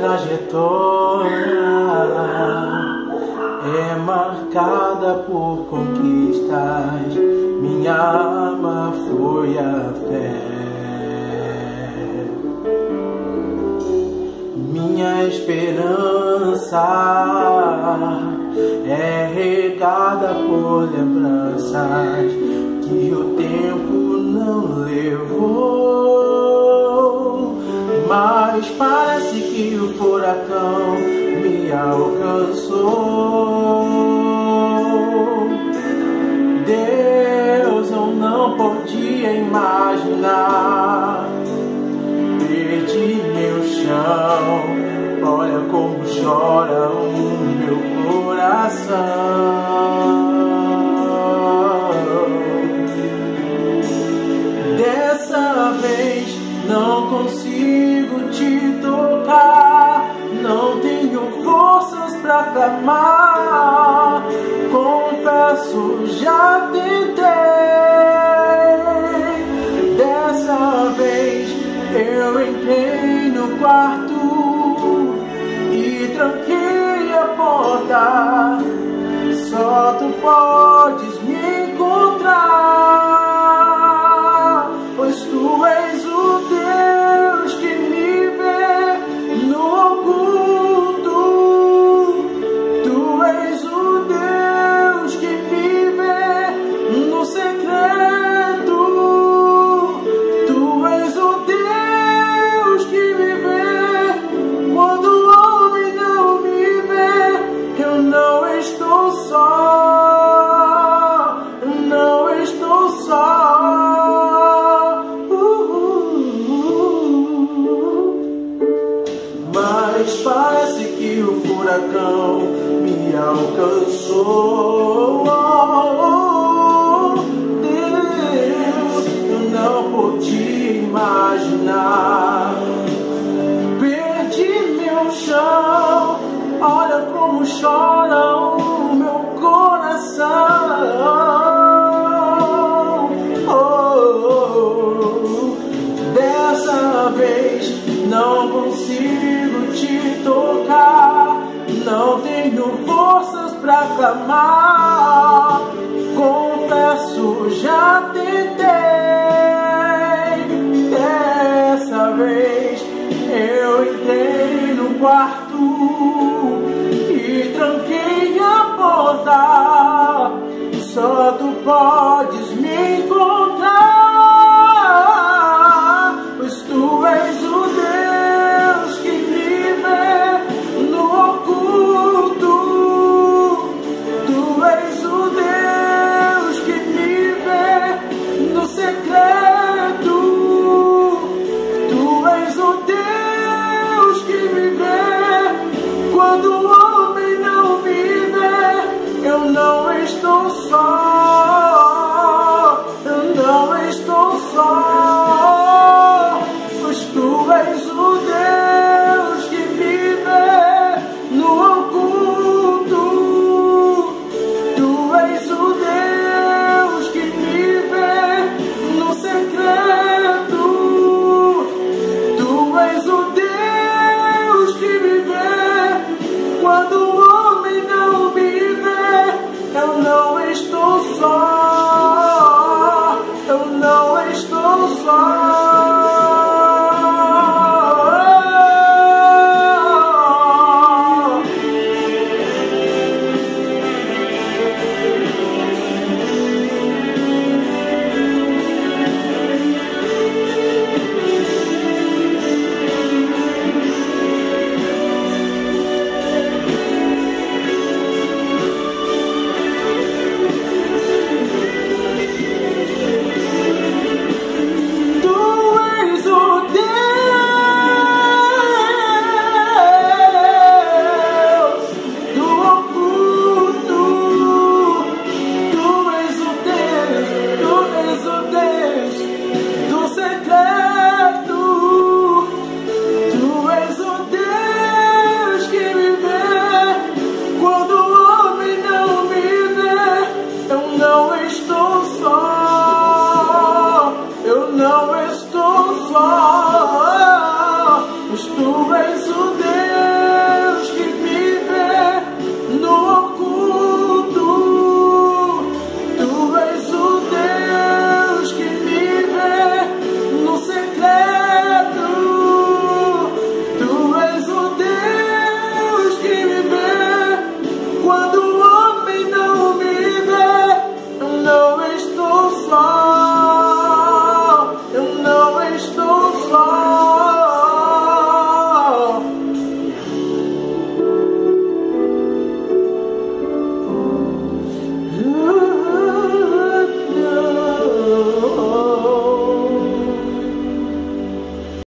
Trajetória é marcada por conquistas. Minha arma foi a fé. Minha esperança é regada por lembranças que o tempo não levou. Parece que o furacão me alcançou. Deus, eu não podia imaginar. Perdi meu chão. Olha como chora o meu coração. Pra clamar. Confesso, já tentei. Dessa vez eu entrei no quarto e tranquei a porta. Só tu podes Mas parece que o furacão me alcançou. Deus, eu não podia imaginar. Pra clamar. Confesso, já tentei. Dessa vez eu entrei no quarto e tranquei a porta. Só tu podes estou só,